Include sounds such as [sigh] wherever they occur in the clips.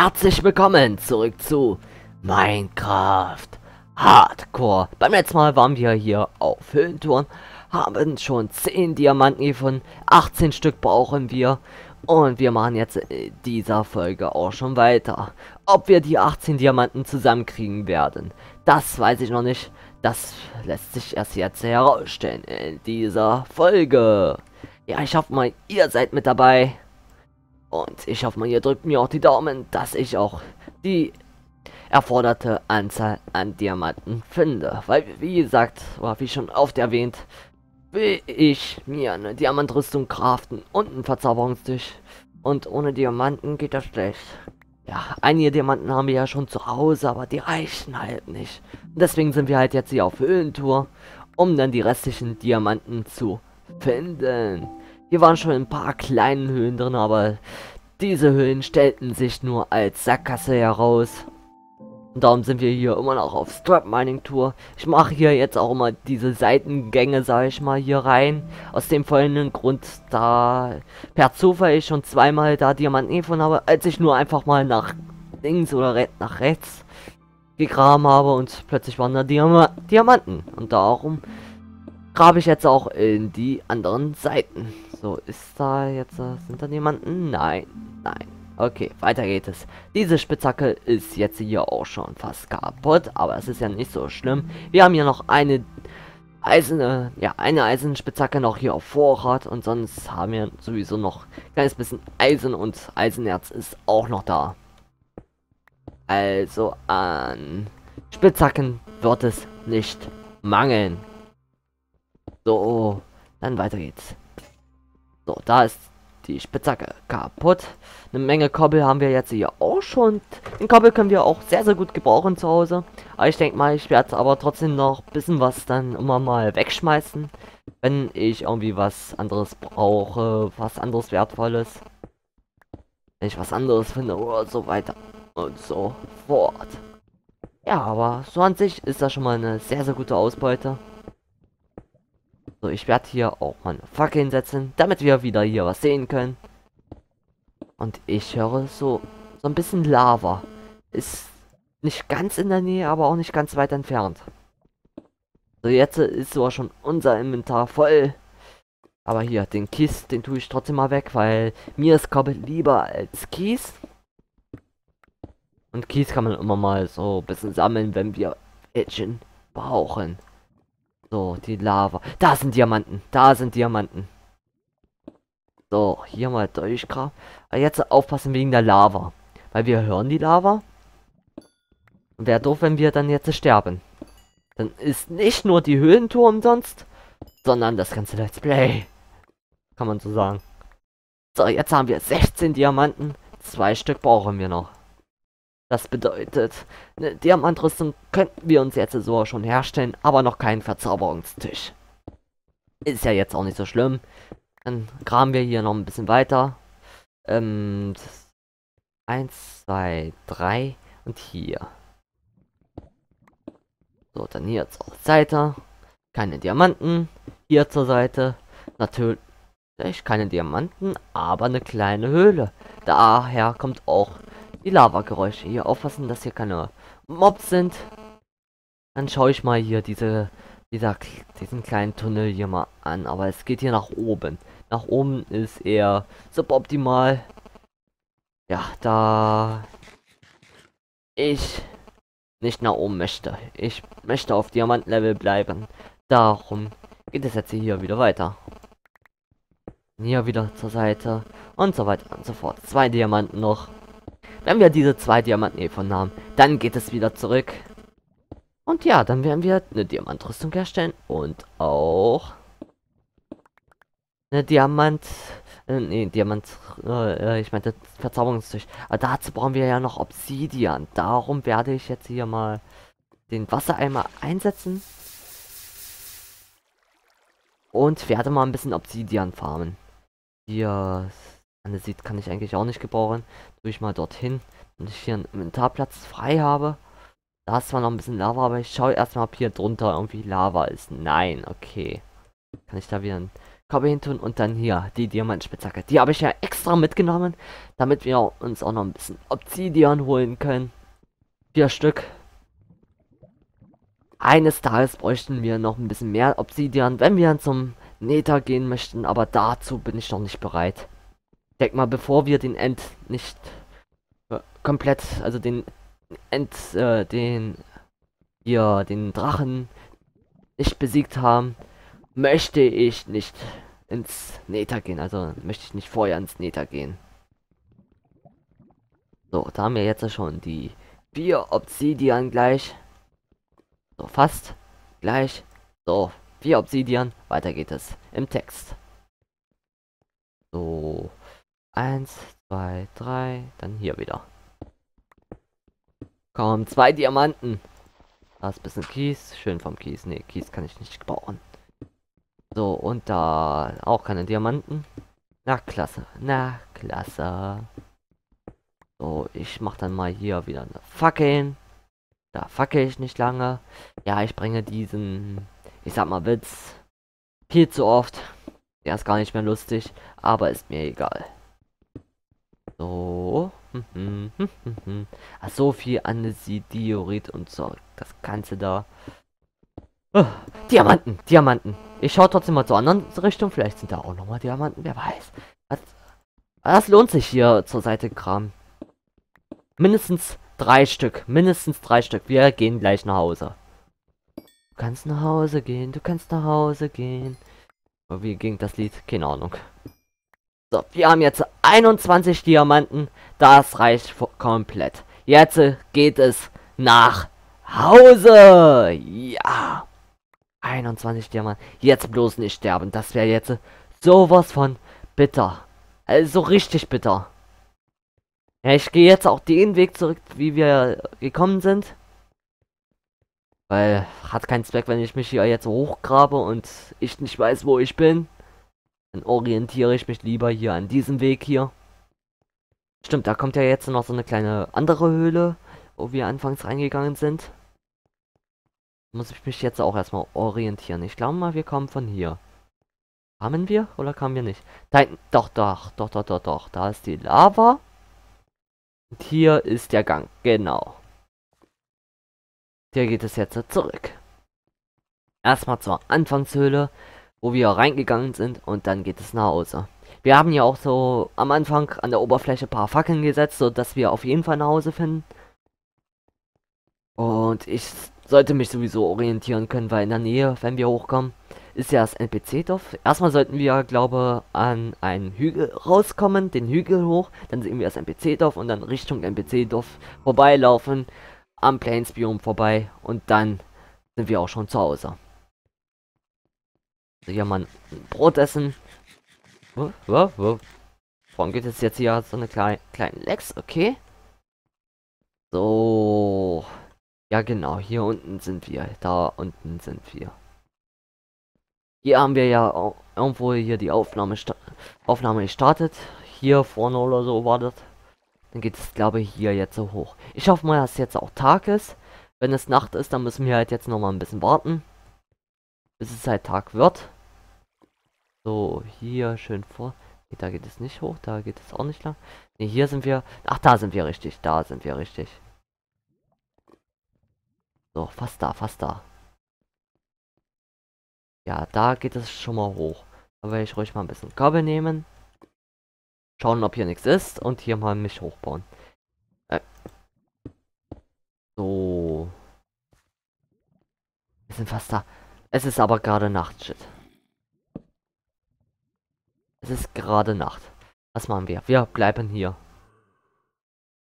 herzlich willkommen zurück zu Minecraft Hardcore. Beim letzten Mal waren wir hier auf Höhentouren, haben schon 10 Diamanten gefunden, 18 Stück brauchen wir und wir machen jetzt in dieser Folge auch schon weiter. Ob wir die 18 Diamanten zusammenkriegen werden, das weiß ich noch nicht. Das lässt sich erst jetzt herausstellen in dieser Folge. Ja, ich hoffe mal, ihr seid mit dabei. Und ich hoffe mal, ihr drückt mir auch die Daumen, dass ich auch die erforderte Anzahl an Diamanten finde. Weil, wie gesagt, war wie schon oft erwähnt, will ich mir eine Diamantrüstung craften und einen Verzauberungstisch. Und ohne Diamanten geht das schlecht. Ja, einige Diamanten haben wir ja schon zu Hause, aber die reichen halt nicht. Deswegen sind wir halt jetzt hier auf Höhlentour, um dann die restlichen Diamanten zu finden. Hier waren schon ein paar kleinen Höhlen drin, aber diese Höhlen stellten sich nur als Sackgasse heraus. Und darum sind wir hier immer noch auf Strap Mining Tour. Ich mache hier jetzt auch immer diese Seitengänge, sage ich mal, hier rein. Aus dem folgenden Grund, da per Zufall ich schon zweimal da Diamanten gefunden habe, als ich nur einfach mal nach links oder nach rechts gegraben habe und plötzlich waren da Diama Diamanten. Und darum grabe ich jetzt auch in die anderen Seiten. So, ist da jetzt, äh, sind da jemanden? Nein, nein. Okay, weiter geht es. Diese Spitzhacke ist jetzt hier auch schon fast kaputt, aber es ist ja nicht so schlimm. Wir haben hier noch eine eiserne, ja, eine Eisenspitzhacke noch hier auf Vorrat und sonst haben wir sowieso noch ein kleines bisschen Eisen und Eisenerz ist auch noch da. Also an Spitzhacken wird es nicht mangeln. So, dann weiter geht's. So, da ist die Spitzhacke kaputt. Eine Menge Kobbel haben wir jetzt hier auch schon. Den Kobbel können wir auch sehr, sehr gut gebrauchen zu Hause. Aber ich denke mal, ich werde aber trotzdem noch ein bisschen was dann immer mal wegschmeißen. Wenn ich irgendwie was anderes brauche, was anderes Wertvolles. Wenn ich was anderes finde oder so weiter und so fort. Ja, aber so an sich ist das schon mal eine sehr, sehr gute Ausbeute. So, ich werde hier auch mal eine Fackel hinsetzen, damit wir wieder hier was sehen können. Und ich höre so, so ein bisschen Lava. Ist nicht ganz in der Nähe, aber auch nicht ganz weit entfernt. So, jetzt ist sogar schon unser Inventar voll. Aber hier, den Kies, den tue ich trotzdem mal weg, weil mir ist Kobbel lieber als Kies. Und Kies kann man immer mal so ein bisschen sammeln, wenn wir Edgen brauchen. So, die Lava. Da sind Diamanten. Da sind Diamanten. So, hier mal durchgraben. Jetzt aufpassen wegen der Lava. Weil wir hören die Lava. Und wäre doof, wenn wir dann jetzt sterben. Dann ist nicht nur die Höhlentour umsonst, sondern das ganze Let's Play. Kann man so sagen. So, jetzt haben wir 16 Diamanten. Zwei Stück brauchen wir noch. Das bedeutet, eine Diamantrüstung könnten wir uns jetzt so schon herstellen, aber noch keinen Verzauberungstisch. Ist ja jetzt auch nicht so schlimm. Dann graben wir hier noch ein bisschen weiter. Ähm, eins, zwei, drei und hier. So, dann hier zur Seite. Keine Diamanten. Hier zur Seite. Natürlich keine Diamanten, aber eine kleine Höhle. Daher kommt auch die Lava-Geräusche. Hier aufpassen, dass hier keine Mobs sind. Dann schaue ich mal hier diese, dieser, diesen kleinen Tunnel hier mal an. Aber es geht hier nach oben. Nach oben ist eher suboptimal. Ja, da ich nicht nach oben möchte. Ich möchte auf Diamantlevel bleiben. Darum geht es jetzt hier wieder weiter. Hier wieder zur Seite und so weiter und so fort. Zwei Diamanten noch. Wenn wir diese zwei Diamanten gefunden haben, dann geht es wieder zurück. Und ja, dann werden wir eine Diamantrüstung herstellen und auch eine Diamant, äh, nee, Diamant, äh, ich meinte Verzauberungstisch. Aber dazu brauchen wir ja noch Obsidian. Darum werde ich jetzt hier mal den Wassereimer einsetzen. Und werde mal ein bisschen Obsidian farmen. Hier Andesit kann ich eigentlich auch nicht gebrauchen. Tue ich mal dorthin. Und ich hier einen Inventarplatz frei habe. Da ist zwar noch ein bisschen Lava, aber ich schaue erstmal, ob hier drunter irgendwie Lava ist. Nein, okay. Kann ich da wieder einen Kabel hin tun und dann hier die Diamantspitzhacke. Die habe ich ja extra mitgenommen, damit wir uns auch noch ein bisschen Obsidian holen können. Vier Stück. Eines Tages bräuchten wir noch ein bisschen mehr Obsidian, wenn wir zum Nether gehen möchten, aber dazu bin ich noch nicht bereit. Denke mal, bevor wir den End nicht äh, komplett, also den End, äh, den hier, den Drachen nicht besiegt haben, möchte ich nicht ins Nether gehen. Also möchte ich nicht vorher ins Nether gehen. So, da haben wir jetzt schon die vier Obsidian gleich. So, fast gleich. So, vier Obsidian. Weiter geht es im Text. So, eins, zwei, drei, dann hier wieder. Komm, zwei Diamanten. Da ist ein bisschen Kies. Schön vom Kies. Ne, Kies kann ich nicht bauen. So, und da auch keine Diamanten. Na, klasse. Na, klasse. So, ich mach dann mal hier wieder eine Fackeln. Da fackel ich nicht lange. Ja, ich bringe diesen, ich sag mal, Witz viel zu oft. Der ist gar nicht mehr lustig, aber ist mir egal. So. Ach, so viel Andesidiorit und so. Das Ganze da. Oh, Diamanten, Diamanten. Ich schaue trotzdem mal zur anderen Richtung. Vielleicht sind da auch nochmal Diamanten. Wer weiß. Das, das lohnt sich hier zur Seite Kram. Mindestens drei Stück. Mindestens drei Stück. Wir gehen gleich nach Hause. Du kannst nach Hause gehen. Du kannst nach Hause gehen. Wie ging das Lied? Keine Ahnung. So, wir haben jetzt 21 Diamanten. Das reicht komplett. Jetzt geht es nach Hause. Ja. 21 Diamanten. Jetzt bloß nicht sterben. Das wäre jetzt sowas von bitter. Also richtig bitter. Ja, ich gehe jetzt auch den Weg zurück, wie wir gekommen sind. Weil hat keinen Zweck, wenn ich mich hier jetzt hochgrabe und ich nicht weiß, wo ich bin. Dann orientiere ich mich lieber hier an diesem Weg hier. Stimmt, da kommt ja jetzt noch so eine kleine andere Höhle, wo wir anfangs reingegangen sind. Muss ich mich jetzt auch erstmal orientieren. Ich glaube mal, wir kommen von hier. Kamen wir oder kamen wir nicht? Hinten, doch, doch, doch, doch, doch, doch. Da ist die Lava. Und hier ist der Gang, genau. Hier geht es jetzt zurück. Erstmal zur Anfangshöhle wo wir reingegangen sind und dann geht es nach Hause. Wir haben ja auch so am Anfang an der Oberfläche ein paar Fackeln gesetzt, so dass wir auf jeden Fall nach Hause finden. Und ich sollte mich sowieso orientieren können, weil in der Nähe, wenn wir hochkommen, ist ja das NPC-Dorf. Erstmal sollten wir, glaube an einen Hügel rauskommen, den Hügel hoch, dann sehen wir das NPC-Dorf und dann Richtung NPC-Dorf vorbeilaufen, am Plains-Biom vorbei und dann sind wir auch schon zu Hause. Hier mal ein Brot essen. Wo, wo, wo? Warum gibt es jetzt hier so eine kleine kleinen Lex? Okay. So. Ja, genau. Hier unten sind wir. Da unten sind wir. Hier haben wir ja irgendwo hier die Aufnahme, Aufnahme gestartet. Hier vorne oder so war das. Dann geht es, glaube ich, hier jetzt so hoch. Ich hoffe mal, dass jetzt auch Tag ist. Wenn es Nacht ist, dann müssen wir halt jetzt noch mal ein bisschen warten. Bis es halt Tag wird. So, hier schön vor. Da geht es nicht hoch, da geht es auch nicht lang. Ne, hier sind wir. Ach, da sind wir richtig. Da sind wir richtig. So, fast da, fast da. Ja, da geht es schon mal hoch. Da werde ich ruhig mal ein bisschen Kabel nehmen. Schauen, ob hier nichts ist. Und hier mal mich hochbauen. Äh. So. Wir sind fast da. Es ist aber gerade Nacht, shit. Es ist gerade Nacht. Was machen wir? Wir bleiben hier.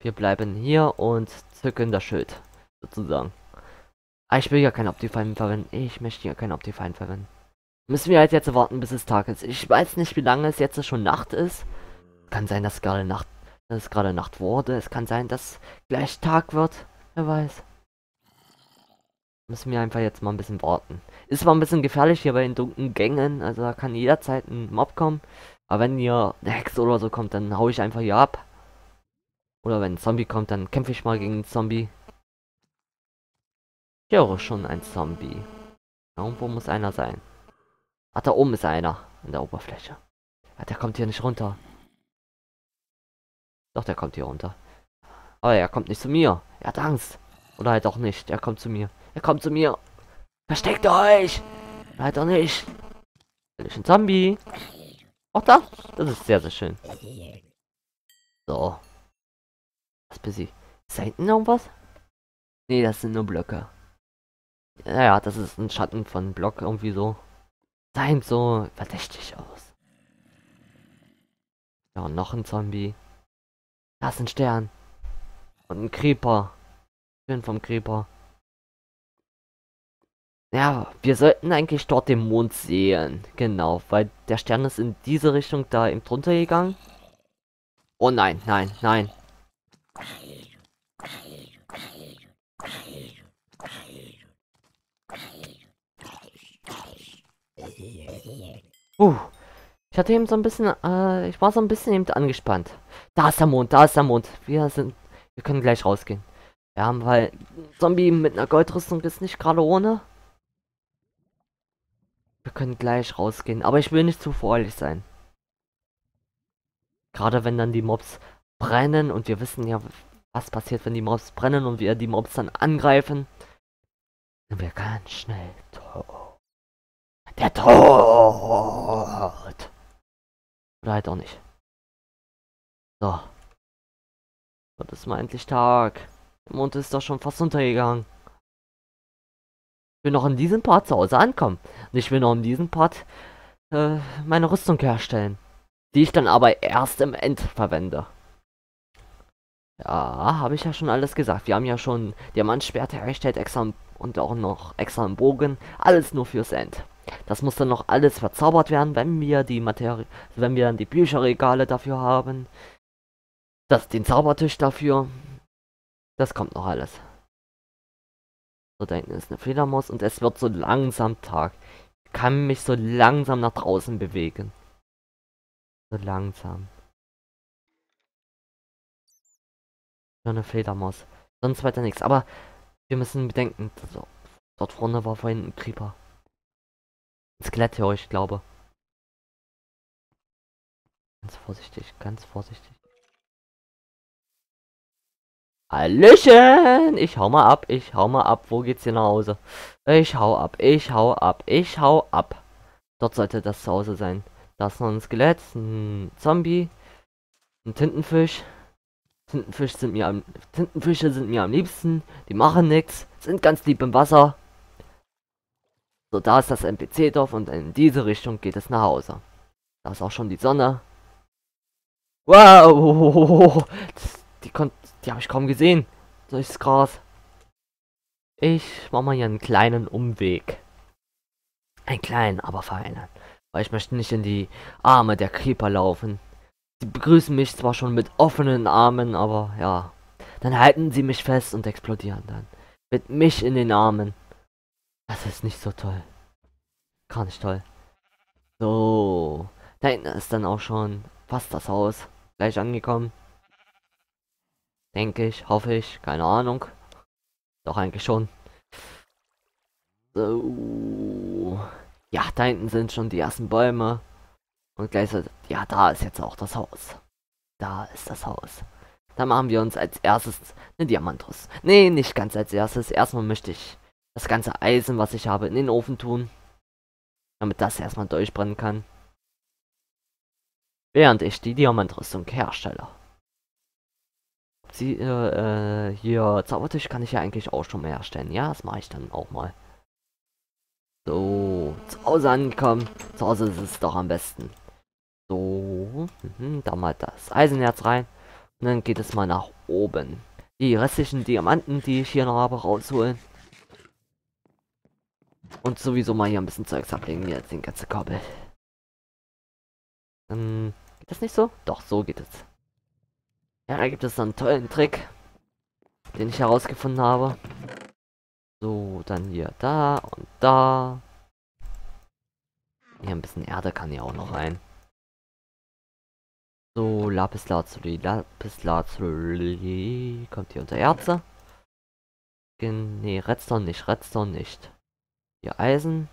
Wir bleiben hier und zücken das Schild. Sozusagen. Ah, ich will ja kein Optifine verwenden. Ich möchte ja kein Optifine verwenden. Müssen wir halt jetzt warten, bis es Tag ist. Ich weiß nicht, wie lange es jetzt schon Nacht ist. Kann sein, dass gerade Nacht, dass es gerade Nacht wurde. Es kann sein, dass gleich Tag wird. Wer weiß. Müssen wir einfach jetzt mal ein bisschen warten. Ist zwar ein bisschen gefährlich hier bei den dunklen Gängen, also da kann jederzeit ein Mob kommen. Aber wenn hier eine Hexe oder so kommt, dann hau ich einfach hier ab. Oder wenn ein Zombie kommt, dann kämpfe ich mal gegen einen Zombie. Ich höre schon ein Zombie. Irgendwo muss einer sein. Ach, da oben ist einer. an der Oberfläche. Ja, der kommt hier nicht runter. Doch, der kommt hier runter. Aber er kommt nicht zu mir. Er hat Angst. Oder halt auch nicht. Er kommt zu mir. Er kommt zu mir. Versteckt euch! Leider nicht. Bin ich ein Zombie? Auch da? Das ist sehr, sehr schön. So. Was bin ich? Ist da hinten irgendwas? Nee, das sind nur Blöcke. Naja, das ist ein Schatten von Block irgendwie so. Sah so verdächtig aus. Ja, und noch ein Zombie. Da ist ein Stern. Und ein Creeper. Schön vom Creeper. Ja, wir sollten eigentlich dort den Mond sehen. Genau, weil der Stern ist in diese Richtung da eben drunter gegangen. Oh nein, nein, nein. Uh, ich hatte eben so ein bisschen, äh, ich war so ein bisschen eben angespannt. Da ist der Mond, da ist der Mond. Wir sind, wir können gleich rausgehen. Haben, weil Zombie mit einer Goldrüstung ist nicht gerade ohne. Wir können gleich rausgehen, aber ich will nicht zu voreilig sein. Gerade wenn dann die Mobs brennen und wir wissen ja, was passiert, wenn die Mobs brennen und wir die Mobs dann angreifen. Dann wir ganz schnell tot. Der Tod! Oder halt auch nicht. So. Wird es mal endlich Tag. Der Mond ist doch schon fast untergegangen will noch in diesem Part zu Hause ankommen. Und ich will noch in diesem Part äh, meine Rüstung herstellen. Die ich dann aber erst im End verwende. Ja, habe ich ja schon alles gesagt. Wir haben ja schon Diamantschwert hergestellt, extra und auch noch extra einen Bogen. Alles nur fürs End. Das muss dann noch alles verzaubert werden, wenn wir die Materie, wenn wir dann die Bücherregale dafür haben. Das, den Zaubertisch dafür. Das kommt noch alles. So, da hinten ist eine Fledermaus und es wird so langsam Tag. Ich kann mich so langsam nach draußen bewegen. So langsam. So eine Fledermaus. Sonst weiter nichts. Aber wir müssen bedenken, also, dort vorne war vorhin ein Creeper. Ein Skelett höre ich glaube. Ganz vorsichtig, ganz vorsichtig. Hallöchen! Ich hau mal ab, ich hau mal ab. Wo geht's hier nach Hause? Ich hau ab, ich hau ab, ich hau ab. Dort sollte das zu Hause sein. Da ist noch ein Skelett, ein Zombie, ein Tintenfisch. Tintenfisch sind mir am, Tintenfische sind mir am liebsten. Die machen nichts, sind ganz lieb im Wasser. So, da ist das NPC-Dorf und in diese Richtung geht es nach Hause. Da ist auch schon die Sonne. Wow! [laughs] die konnte die habe ich kaum gesehen. Durchs Gras. Ich mache mal hier einen kleinen Umweg. Einen kleinen, aber feinen. Weil ich möchte nicht in die Arme der Creeper laufen. Sie begrüßen mich zwar schon mit offenen Armen, aber ja. Dann halten sie mich fest und explodieren dann. Mit mich in den Armen. Das ist nicht so toll. Gar nicht toll. So. Da hinten ist dann auch schon fast das Haus. Gleich angekommen. Denke ich, hoffe ich, keine Ahnung. Doch eigentlich schon. So. Ja, da hinten sind schon die ersten Bäume. Und gleich so, ja, da ist jetzt auch das Haus. Da ist das Haus. Da machen wir uns als erstes eine Diamantrüstung. Nee, nicht ganz als erstes. Erstmal möchte ich das ganze Eisen, was ich habe, in den Ofen tun. Damit das erstmal durchbrennen kann. Während ich die Diamantrüstung herstelle sie, äh, äh, hier Zaubertisch kann ich ja eigentlich auch schon mal herstellen. Ja, das mache ich dann auch mal. So, zu Hause angekommen. Zu Hause ist es doch am besten. So, mhm, da mal das Eisenherz rein. Und dann geht es mal nach oben. Die restlichen Diamanten, die ich hier noch habe, rausholen. Und sowieso mal hier ein bisschen Zeugs ablegen, jetzt den ganzen Kabel. Ähm, geht das nicht so? Doch, so geht es. Ja, da gibt es einen tollen Trick, den ich herausgefunden habe. So, dann hier da und da. Hier ein bisschen Erde kann hier auch noch rein. So, Lapis Lazuli, Lapis Lazuli. Kommt hier unter Erze. Ne, Redstone nicht, Redstone nicht. Hier Eisen.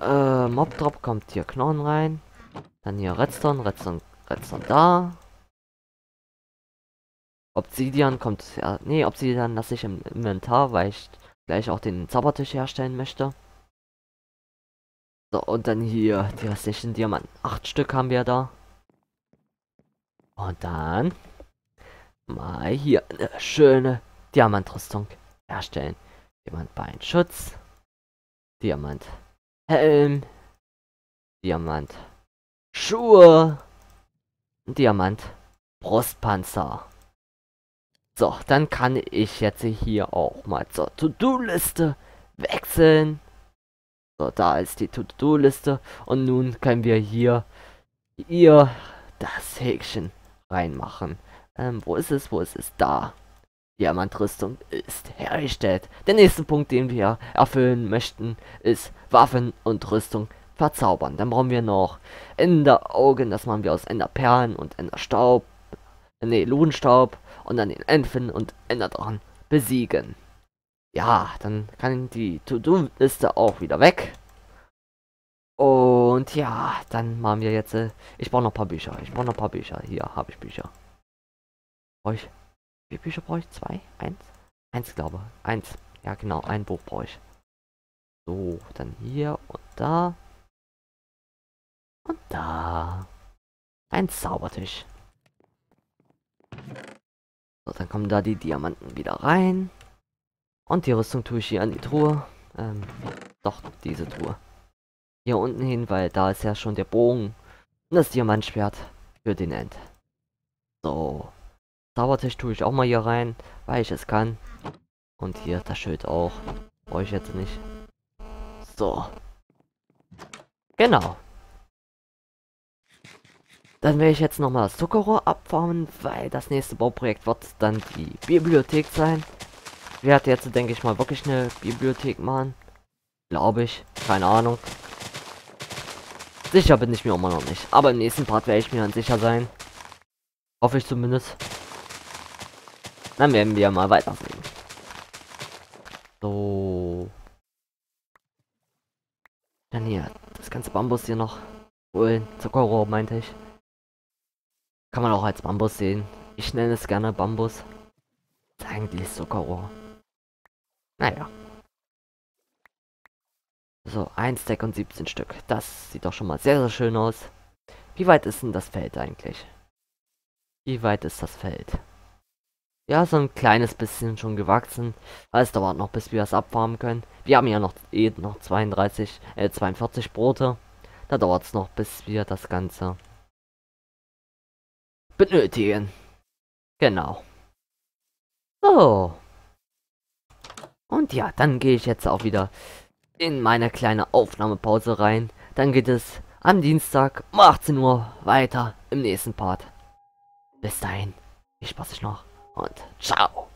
Äh, Mob Drop kommt hier Knochen rein. Dann hier Redstone, Redstone, Redstone da. Obsidian kommt, ja, nee, Obsidian lasse ich im Inventar, weil ich gleich auch den Zaubertisch herstellen möchte. So, und dann hier die restlichen Diamanten. Acht Stück haben wir da. Und dann mal hier eine schöne Diamantrüstung herstellen. Diamantbeinschutz. Diamant Helm. Diamant Schuhe. Diamant Brustpanzer. So, dann kann ich jetzt hier auch mal zur To-Do-Liste wechseln. So, da ist die To-Do-Liste. Und nun können wir hier, hier das Häkchen reinmachen. Ähm, wo ist es? Wo ist es? Da. Diamantrüstung ist hergestellt. Der nächste Punkt, den wir erfüllen möchten, ist Waffen und Rüstung verzaubern. Dann brauchen wir noch Enderaugen, das machen wir aus Enderperlen und Enderstaub. Ne, Lodenstaub und dann den Enfen und Enderdrachen besiegen. Ja, dann kann die To-Do-Liste auch wieder weg. Und ja, dann machen wir jetzt. Äh, ich brauche noch ein paar Bücher. Ich brauche noch ein paar Bücher. Hier habe ich Bücher. Brauche ich. Wie viele Bücher brauche ich? Zwei? Eins? Eins, glaube Eins. Ja, genau. Ein Buch brauche ich. So, dann hier und da. Und da. Ein Zaubertisch. So, dann kommen da die Diamanten wieder rein. Und die Rüstung tue ich hier an die Truhe. Ähm, doch, diese Truhe. Hier unten hin, weil da ist ja schon der Bogen. Und das Diamantschwert für den End. So. Zaubertisch tue ich auch mal hier rein, weil ich es kann. Und hier das Schild auch. Brauche ich jetzt nicht. So. Genau. Dann werde ich jetzt nochmal Zuckerrohr abformen, weil das nächste Bauprojekt wird dann die Bibliothek sein. Ich werde jetzt, denke ich mal, wirklich eine Bibliothek machen. Glaube ich. Keine Ahnung. Sicher bin ich mir immer noch nicht. Aber im nächsten Part werde ich mir dann sicher sein. Hoffe ich zumindest. Dann werden wir mal weitersehen. So. Dann hier, das ganze Bambus hier noch holen. Zuckerrohr meinte ich. Kann man auch als Bambus sehen. Ich nenne es gerne Bambus. Das ist eigentlich Zuckerrohr. Naja. So, ein Stack und 17 Stück. Das sieht doch schon mal sehr, sehr schön aus. Wie weit ist denn das Feld eigentlich? Wie weit ist das Feld? Ja, so ein kleines bisschen schon gewachsen. Aber es dauert noch, bis wir das abfarmen können. Wir haben ja noch eh noch 32, äh, 42 Brote. Da dauert es noch, bis wir das Ganze benötigen. Genau. So. Und ja, dann gehe ich jetzt auch wieder in meine kleine Aufnahmepause rein. Dann geht es am Dienstag um 18 Uhr weiter im nächsten Part. Bis dahin, viel Spaß noch und ciao.